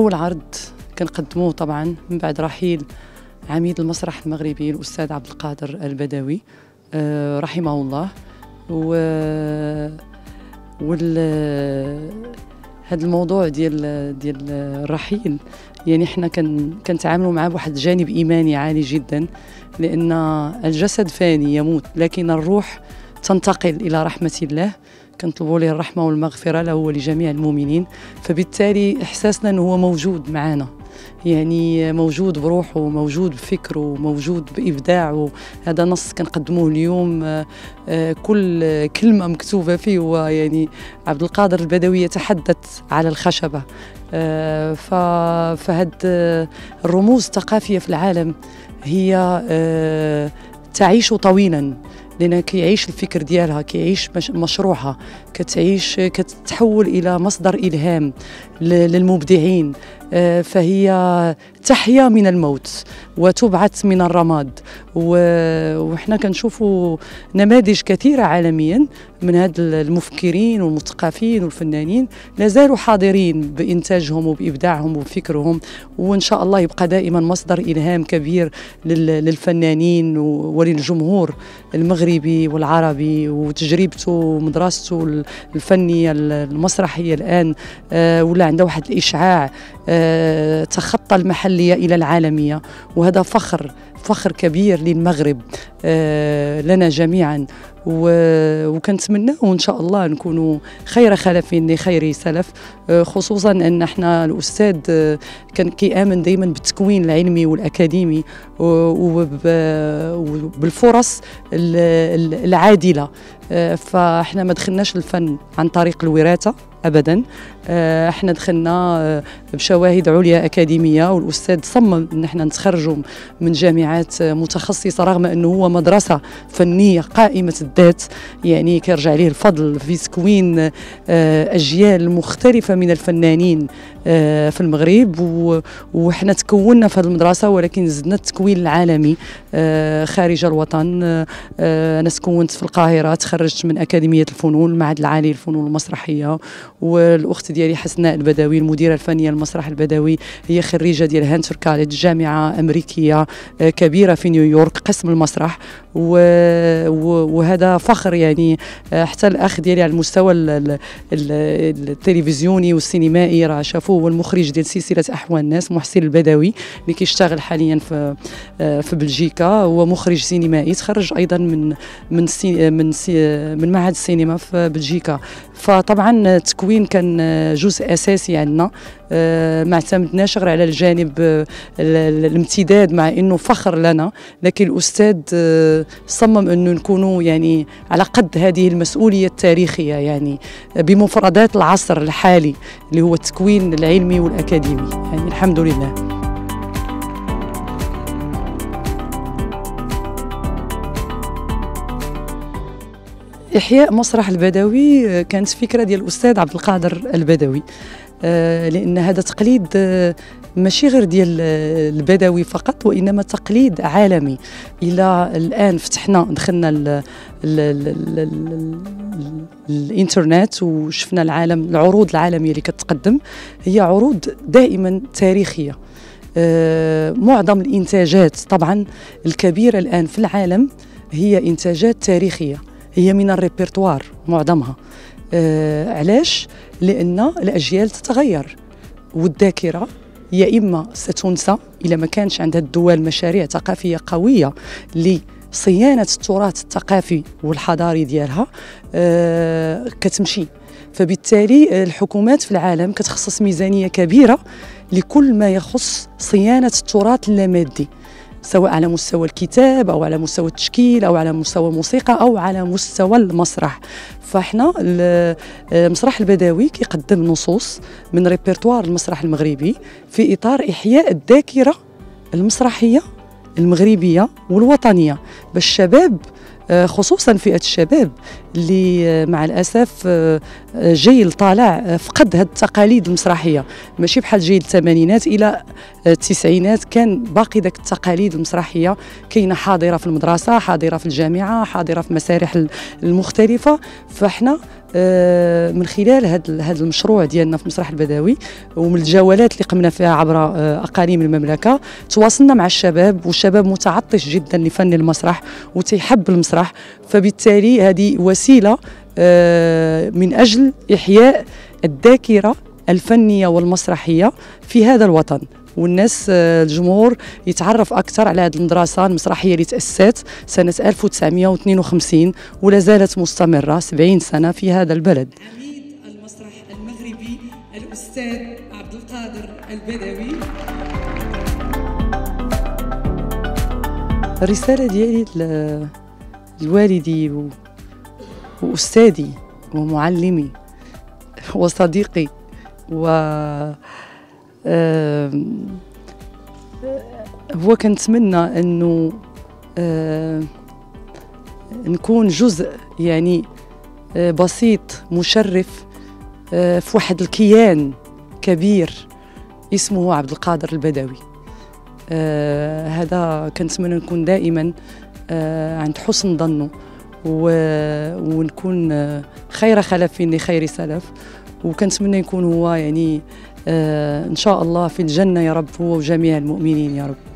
أول عرض كنقدموه طبعا من بعد رحيل عميد المسرح المغربي الأستاذ عبد القادر البدوي آه، رحمه الله. و وال هذا الموضوع ديال ديال الرحيل يعني إحنا كن كنتعاملوا معاه بواحد الجانب إيماني عالي جدا لأن الجسد فاني يموت لكن الروح تنتقل إلى رحمة الله. كنطلبوا له الرحمة والمغفرة له ولجميع المؤمنين. فبالتالي إحساسنا إنه هو موجود معنا. يعني موجود بروحه موجود بفكره موجود بإبداعه. هذا نص كنقدموه اليوم. آه، آه، كل كلمة مكتوبة فيه هو يعني عبد القادر البدوي يتحدث على الخشبة. آه، فهاد الرموز الثقافية في العالم هي تعيش طويلا. لأن كيعيش الفكر ديالها كيعيش مشروعها كتعيش كتتحول إلى مصدر إلهام للمبدعين. فهي تحيا من الموت وتبعث من الرماد. وحنا كنشوفوا نماذج كثيرة عالميا من هاد المفكرين والمثقفين والفنانين لا زالوا حاضرين بإنتاجهم وبإبداعهم وبفكرهم وإن شاء الله يبقى دائما مصدر إلهام كبير للفنانين وللجمهور المغربي والعربي وتجربته ومدرسته الفنية المسرحية الآن. آه، ولا عنده واحد الإشعاع. آه، تخطى المحلية إلى العالمية وهذا فخر فخر كبير للمغرب آه، لنا جميعا. وكنتمنى وان شاء الله نكونوا خير خلف لخير سلف آه، خصوصا أن إحنا الأستاذ كان كيامن دائما بالتكوين العلمي والأكاديمي وبالفرص العادلة. فإحنا ما دخلناش الفن عن طريق الوراثة. ابدا. آه، إحنا دخلنا آه، بشواهد عليا أكاديمية والأستاذ صمم إن إحنا نتخرجوا من جامعات متخصصة رغم إنه هو مدرسة فنية قائمة الذات. يعني كيرجع عليه الفضل في تكوين آه، أجيال مختلفة من الفنانين في المغرب. وحنا تكوننا في هذه المدرسة ولكن زدنا التكوين العالمي خارج الوطن. أنا تكونت في القاهرة تخرجت من أكاديمية الفنون المعهد العالي للفنون المسرحية. والأخت ديالي حسناء البدوي المديرة الفنية للمسرح البدوي هي خريجة ديال Hunter College جامعة أمريكية آه، كبيرة في نيويورك قسم المسرح. وهذا فخر يعني آه، حتى الأخ ديالي على المستوى التلفزيوني والسينمائي راه شافوه هو المخرج ديال سلسلة أحوال الناس محسن البدوي اللي كيشتغل حاليا في آه، في بلجيكا. هو مخرج سينمائي تخرج أيضا من من من من معهد السينما في بلجيكا. فطبعا التكوين كان جزء أساسي عندنا. آه، ما اعتمدناش غير على الجانب آه، الامتداد مع إنه فخر لنا لكن الأستاذ آه، صمم إنه نكونوا يعني على قد هذه المسؤولية التاريخية يعني بمفردات العصر الحالي اللي هو التكوين العلمي والأكاديمي. يعني الحمد لله. إحياء مسرح البدوي كانت فكرة ديال الأستاذ عبد القادر البدوي. آه، لأن هذا تقليد آه، ماشي غير ديال آه، البدوي فقط وإنما تقليد عالمي. إلى الآن فتحنا دخلنا ال ال ال ال الإنترنت وشفنا العالم العروض العالمية اللي كتقدم. هي عروض دائما تاريخية. معظم الإنتاجات طبعا الكبيرة الآن في العالم هي إنتاجات تاريخية. هي من الريبرتوار معظمها. آه علاش؟ لأن الأجيال تتغير. والذاكرة يا إما ستنسى اذا ما كانش عندها الدول مشاريع ثقافية قوية لصيانة التراث الثقافي والحضاري ديالها آه كتمشي. فبالتالي الحكومات في العالم كتخصص ميزانية كبيرة لكل ما يخص صيانة التراث اللامادي. سواء على مستوى الكتاب أو على مستوى التشكيل أو على مستوى الموسيقى أو على مستوى المسرح. فإحنا المسرح البدوي كيقدم نصوص من ريبرتوار المسرح المغربي في إطار إحياء الذاكرة المسرحية المغربية والوطنية. باش الشباب خصوصا فئه الشباب اللي آه، مع الأسف آه، جيل طالع فقد هذه التقاليد المسرحية. ماشي بحال جيل الثمانينات إلى التسعينات كان باقي ذاك التقاليد المسرحية كاينة حاضرة في المدرسة حاضرة في الجامعة حاضرة في المسارح المختلفة. فإحنا آه، من خلال هذا المشروع ديالنا في مسرح البدوي ومن الجولات اللي قمنا فيها عبر آه، اقاليم المملكة تواصلنا مع الشباب والشباب متعطش جدا لفن المسرح وتيحب المسرح. فبالتالي هذه وسيلة آه، من أجل إحياء الذاكرة الفنية والمسرحية في هذا الوطن. والناس الجمهور يتعرف أكثر على هذه المدرسة المسرحية اللي تأسست سنة 1952 ولا زالت مستمرة 70 سنة في هذا البلد. عميد المسرح المغربي الأستاذ عبد القادر البدوي. الرسالة ديالي لوالدي وأستاذي ومعلمي وصديقي و هو كنتمنى إنه نكون جزء يعني بسيط مشرف في واحد الكيان كبير اسمه عبد القادر البدوي. هذا كنتمنى نكون دائما عند حسن ظنه ونكون خير خلف لخير سلف. وكنتمنى يكون هو يعني آه، إن شاء الله في الجنة يا رب هو وجميع المؤمنين يا رب.